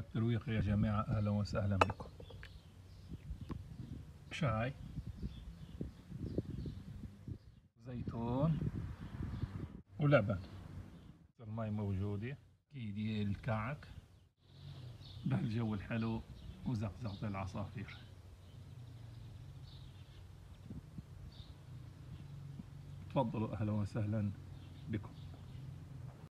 الترويق يا جماعة أهلا وسهلا بكم. شاي. زيتون. ولبن. المي موجودة أكيد الكعك بهالجو الحلو وزقزقة العصافير. تفضلوا أهلا وسهلا بكم.